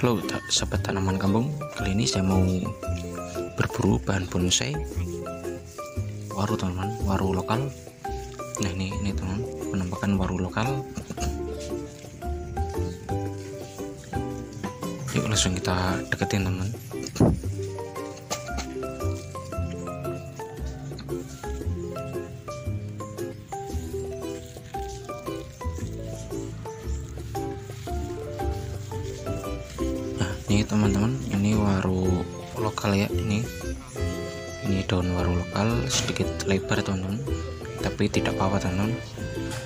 Halo sahabat tanaman kampung Kali ini saya mau berburu bahan bonsai. Waru teman-teman Waru lokal. Nah ini ini teman Penampakan waru lokal. Yuk langsung kita deketin teman teman-teman, ini waru lokal ya, ini. Ini daun waru lokal sedikit lebar, teman-teman. Tapi tidak apa-apa, teman-teman.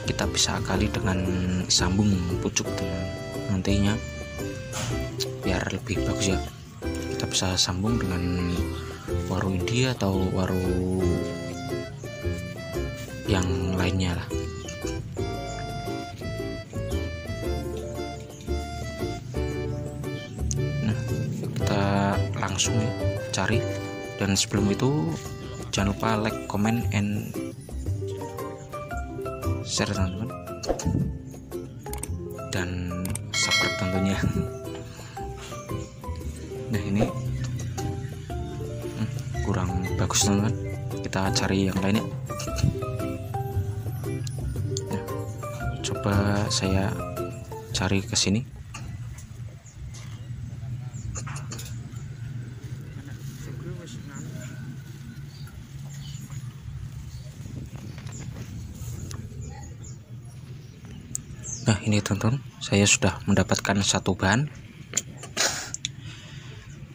Kita bisa akali dengan sambung pucuk, teman. Nantinya biar lebih bagus ya. Kita bisa sambung dengan waru India atau waru yang lainnya lah. Langsung ya, cari. Dan sebelum itu jangan lupa like, comment, and share teman-teman. Dan subscribe tentunya. Nah ini hmm, kurang bagus teman-teman. Kita cari yang lainnya. Nah, coba saya cari ke sini. Nah ini teman-teman saya sudah mendapatkan satu bahan.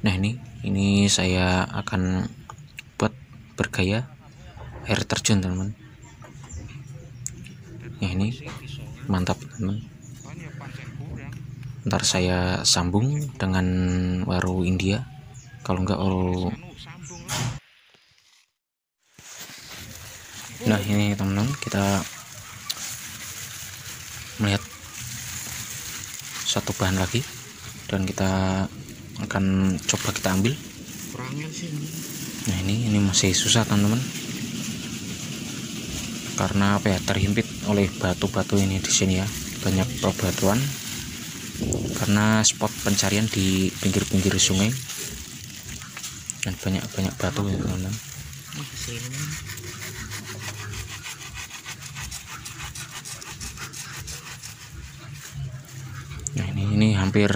Nah ini ini saya akan buat bergaya air terjun teman-teman. Nah ini mantap teman-teman. Ntar saya sambung dengan waru India kalau enggak waru Nah ini teman-teman kita melihat satu bahan lagi dan kita akan coba kita ambil. Nah ini ini masih susah teman-teman. Karena apa ya terhimpit oleh batu-batu ini di sini ya. Banyak batuan karena spot pencarian di pinggir-pinggir sungai. Dan banyak-banyak batu ya teman-teman Nah ini ini hampir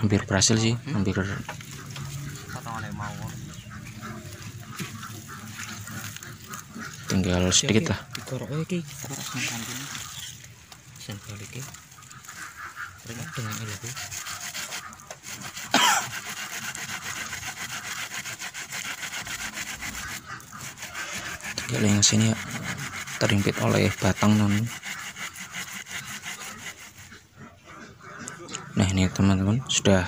hampir berhasil sih, hampir tinggal sedikit lah. Tinggal yang sini ya terhimpit oleh batang non. Ini teman-teman sudah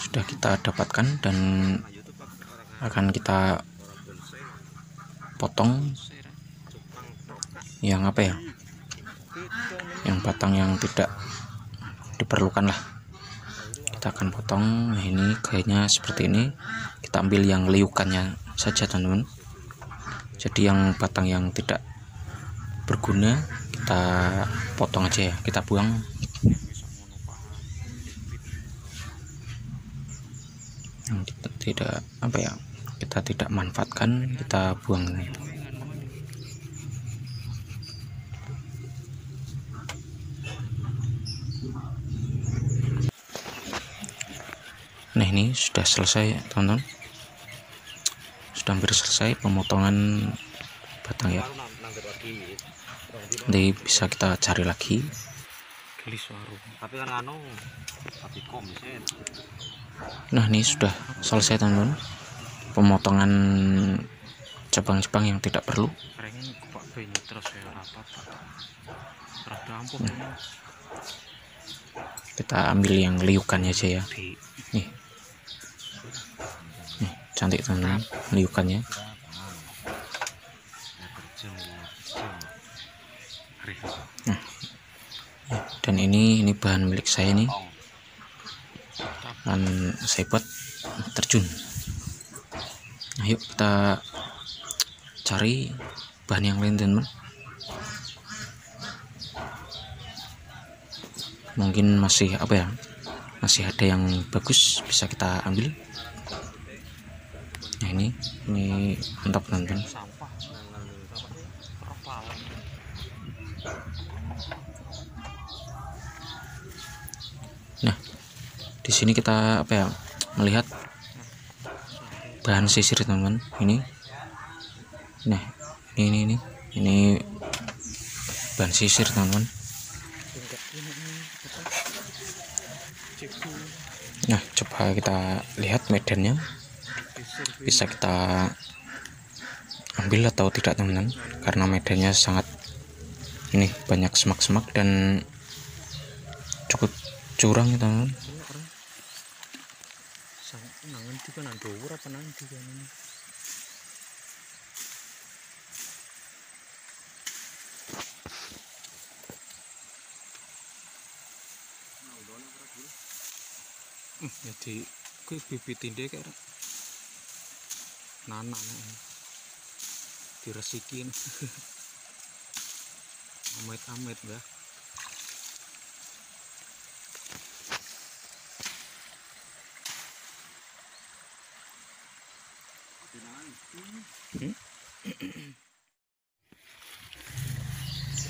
sudah kita dapatkan dan akan kita potong yang apa ya? Yang batang yang tidak diperlukan lah. Kita akan potong. Nah ini kayaknya seperti ini. Kita ambil yang liukannya saja teman-teman. Jadi yang batang yang tidak berguna kita potong aja ya kita buang. Yang tidak, apa ya kita tidak manfaatkan kita buang. Nah ini sudah selesai teman-teman. Sudah hampir selesai pemotongan batang ya nanti bisa kita cari lagi. Tapi kan anu tapi komisin nah ini sudah selesai teman-teman. Pemotongan cabang-cabang yang tidak perlu. Ya dampung kita ambil yang liukannya aja ya. Nih. Nih cantik teman-teman. Liukannya terjun terjun Ya, dan ini ini bahan milik saya nih dan saya buat terjun. Nah, yuk kita cari bahan yang lain teman mungkin masih apa ya? Masih ada yang bagus bisa kita ambil. Nah ini ini mantap teman-teman di sini kita apa ya melihat bahan sisir teman-teman. Ini. Nah ini ini ini. Ini bahan sisir teman-teman. Nah coba kita lihat medannya. Bisa kita ambil atau tidak teman-teman. Karena medannya sangat ini banyak semak-semak dan cukup curang teman-teman di kan dhuwur apa nanti kan ini? Hmm, jadi kuwi bibit inde kayak nana nih diresikin amit-amit dah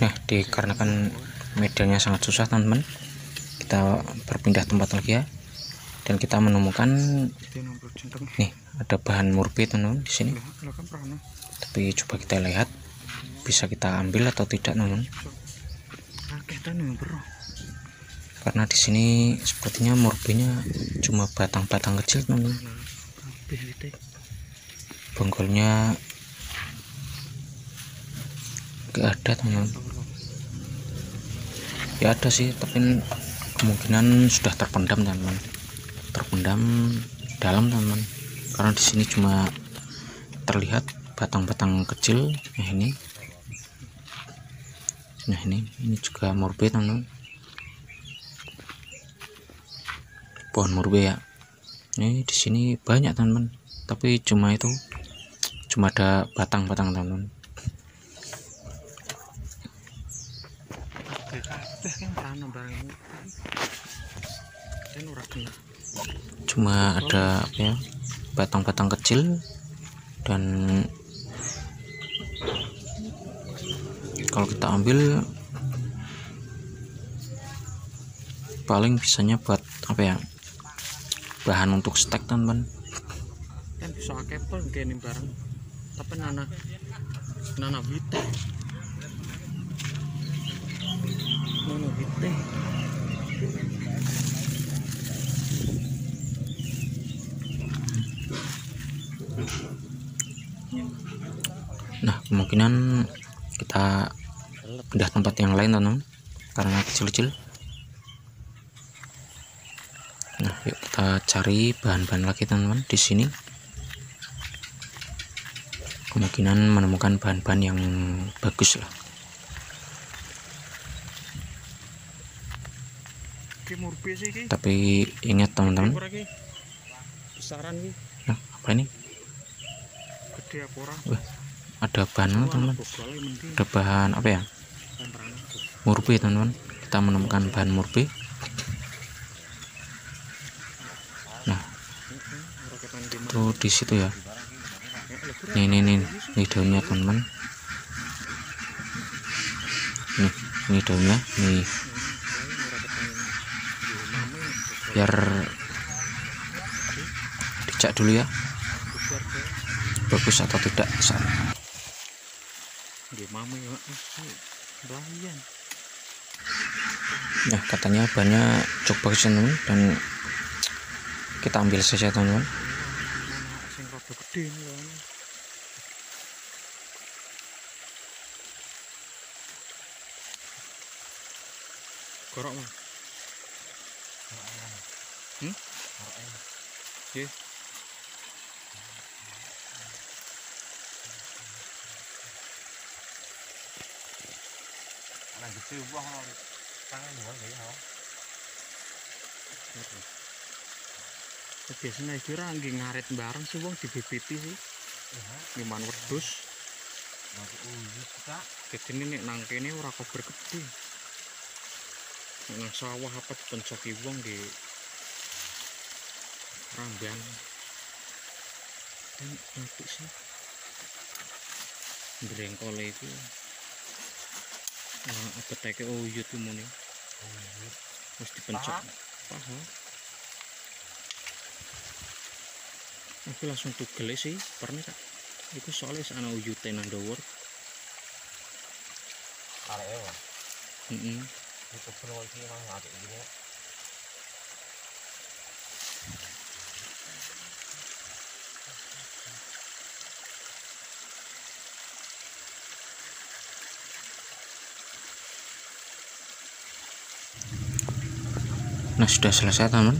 nah dikarenakan medannya sangat susah teman-teman kita berpindah tempat lagi ya. Dan kita menemukan nih ada bahan murbi teman-teman di sini. Tapi coba kita lihat bisa kita ambil atau tidak teman-teman. Karena di sini sepertinya murbinya cuma batang-batang kecil teman-teman. Bonggolnya gak ada teman-teman ya ada sih tapi kemungkinan sudah terpendam teman-teman. Terpendam dalam teman-teman. Karena di sini cuma terlihat batang-batang kecil. Nah ini. Nah ini. Ini juga murbe teman-teman. Pohon murbe ya. Ini di sini banyak teman-teman. Tapi cuma itu cuma ada batang-batang teman-teman kabeh kabeh kan pernah barang ini dan ora kena cuma ada apa ya batang-batang kecil dan kalau kita ambil paling bisanya buat apa ya bahan untuk stek teman-teman. Kan bisa kayak ini barang. Tapi nana nana wite nah kemungkinan kita pindah tempat yang lain teman-teman karena kecil-kecil. Nah yuk kita cari bahan-bahan lagi teman-teman di sini. Kemungkinan menemukan bahan-bahan yang bagus lah ki murbi sih ki tapi ingat teman-teman. Nah, apa ini? Wah, ada bahan teman-teman. ada bahan apa ya? Murbe teman-teman. Kita menemukan bahan murbe nah itu di situ ya. Nih nih nih ini daunnya teman-teman. Nih ini daunnya nih biar dicak dulu ya. Bagus atau tidak mame ya belayan. Nah katanya cukup bagus teman dan kita ambil saja teman-teman Nah gede wah tangan gua kayak ngono. Biasanya itu orang ngaret bareng sih, wong di BPT sih. Gimana wedus? Masuk uji kita. Gedene nek nang kene ora orang kau. Nang sawah apa pencoki wong di rambian. Ini nanti sih. Berengkol itu. Ya. Apa teke uyut itu muni harus dipencok paha aku langsung tugel sih pernah kak itu soalnya sana uyute nang dawur Arek e wae. heeh Youtuber kok iki mah ngajak gini. Nah sudah selesai teman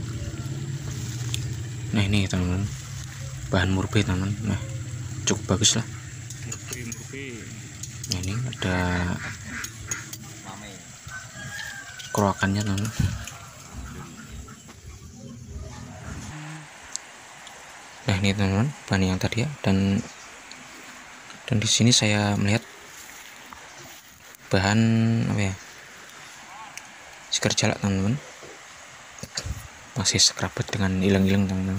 nah ini teman bahan murbe teman nah cukup bagus lah. Nah ini ada Mame. keroakannya teman nah ini teman bahan yang tadi ya. Dan dan di sini saya melihat bahan apa ya? Seker jalak teman-teman masih sekerabut dengan hilang-hilang teman-teman.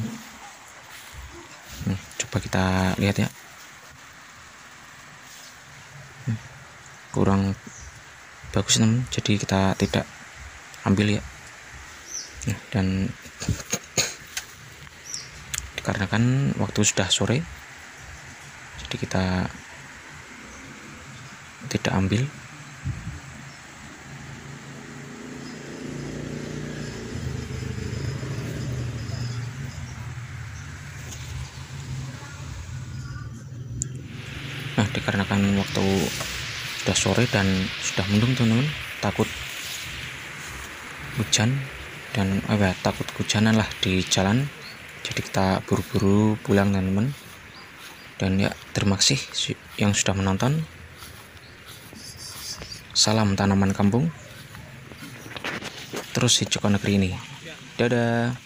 Hmm, coba kita lihat ya. Hmm, kurang bagus teman jadi kita tidak ambil ya. Nah, dan dikarenakan waktu sudah sore jadi kita tidak ambil nah waktu sudah sore dan sudah mendung teman-teman takut hujan dan apa ya, takut hujanan lah di jalan. Jadi kita buru-buru pulang teman-teman. Dan ya terima kasih si- yang sudah menonton salam tanaman kampung. Terus hijaukan negeri ini. Dadah